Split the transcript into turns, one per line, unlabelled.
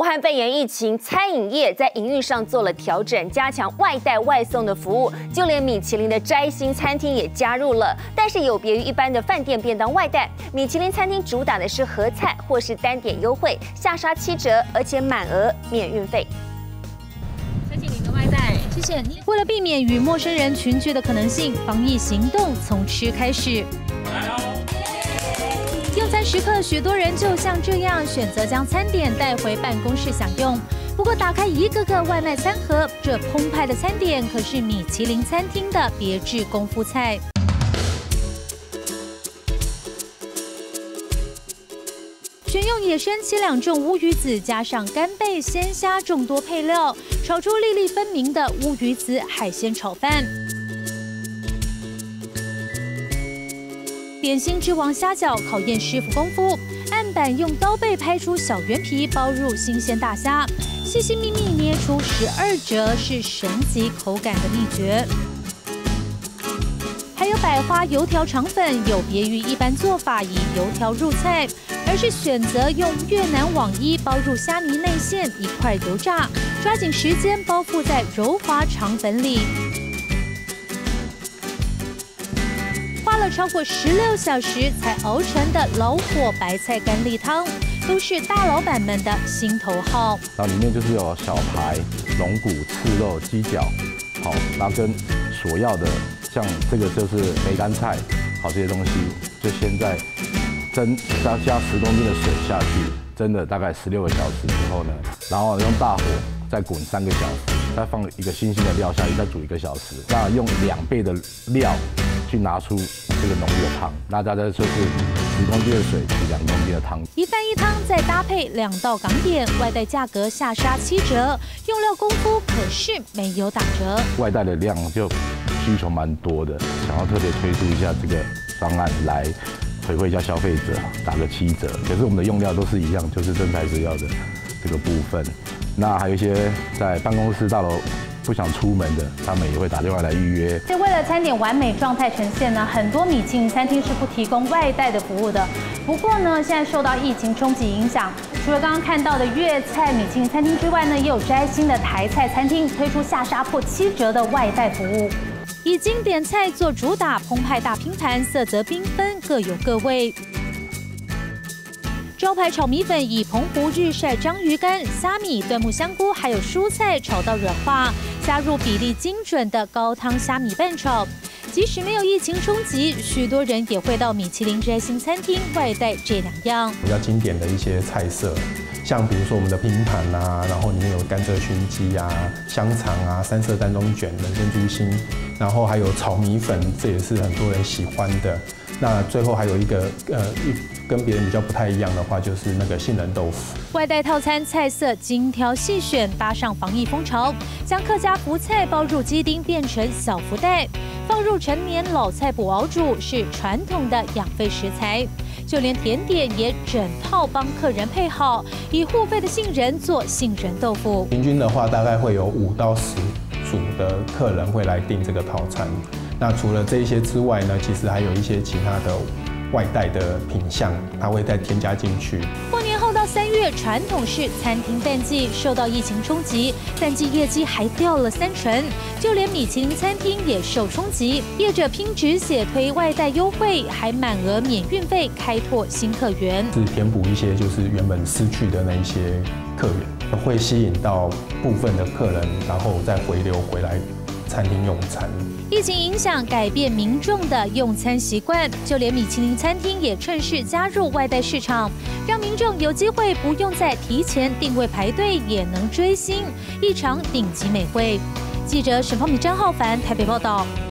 武汉肺炎疫情，餐饮业在营运上做了调整，加强外带外送的服务，就连米其林的摘星餐厅也加入了。但是有别于一般的饭店便当外带，米其林餐厅主打的是合菜或是单点优惠，下杀七折，而且满额免运费。
谢谢您的外带，谢谢你。为了避免与陌生人群聚的可能性，防疫行动从吃开始。用餐时刻，许多人就像这样选择将餐点带回办公室享用。不过，打开一个个外卖餐盒，这澎湃的餐点可是米其林餐厅的别致功夫菜。选用野生七两重乌鱼子，加上干贝、鲜虾众多配料，炒出粒粒分明的乌鱼子海鲜炒饭。点心之王虾饺考验师傅功夫，案板用刀背拍出小圆皮，包入新鲜大虾，细细密密捏出十二折，是神级口感的秘诀。还有百花油条肠粉，有别于一般做法以油条入菜，而是选择用越南网衣包入虾米内馅，一块油炸，抓紧时间包覆在柔滑肠粉里。了超过十六小时才熬成的老火白菜干粒汤，都是大老板们的心头好。
然后里面就是有小排、龙骨、刺肉、鸡脚，好，然后跟所要的，像这个就是梅干菜，好这些东西，就先在蒸，加加十公斤的水下去，蒸了大概十六个小时之后呢，然后用大火再滚三个小时，再放一个新鲜的料下去，再煮一个小时，那用两倍的料去拿出。这个浓郁的汤，那大家就是十公斤的水取两公斤的汤，
一饭一汤再搭配两道港点，外带价格下杀七折，用料功夫可是没有打折。
外带的量就需求蛮多的，想要特别推出一下这个方案来回馈一下消费者，打个七折。可是我们的用料都是一样，就是真材实料的这个部分。那还有一些在办公室大楼。不想出门的，他们也会打电话来预约。
所以为了餐点完美状态呈现呢，很多米其林餐厅是不提供外带的服务的。不过呢，现在受到疫情冲击影响，除了刚刚看到的粤菜米其林餐厅之外呢，也有摘星的台菜餐厅推出下杀破七折的外带服务，以经典菜做主打，澎湃大拼盘，色泽缤纷，各有各味。招牌炒米粉以澎湖日晒章鱼干、虾米、椴木香菇还有蔬菜炒到软化，加入比例精准的高汤虾米拌炒。即使没有疫情冲击，许多人也会到米其林摘星餐厅外带这两样
比较经典的一些菜色，像比如说我们的拼盘啊，然后里面有甘蔗熏鸡啊、香肠啊、三色蛋中卷、人参猪心，然后还有炒米粉，这也是很多人喜欢的。那最后还有一个呃，跟别人比较不太一样的话，就是那个杏仁豆腐。
外带套餐菜色精挑细选，搭上防疫风潮，将客家福菜包入鸡丁变成小福袋，放入陈年老菜脯熬煮，是传统的养肺食材。就连甜点也整套帮客人配好，以护肺的杏仁做杏仁豆腐。
平均的话，大概会有五到十组的客人会来订这个套餐。那除了这一些之外呢，其实还有一些其他的外带的品相，它会再添加进去。
过年后到三月，传统式餐厅淡季，受到疫情冲击，淡季业绩还掉了三成，就连米其林餐厅也受冲击。业者拼止血推外带优惠，还满额免运费，开拓新客源，
是填补一些就是原本失去的那一些客源，会吸引到部分的客人，然后再回流回来。餐厅用餐，
疫情影响改变民众的用餐习惯，就连米其林餐厅也趁势加入外带市场，让民众有机会不用再提前定位排队，也能追星一场顶级美味。记者沈方米、张浩凡台北报道。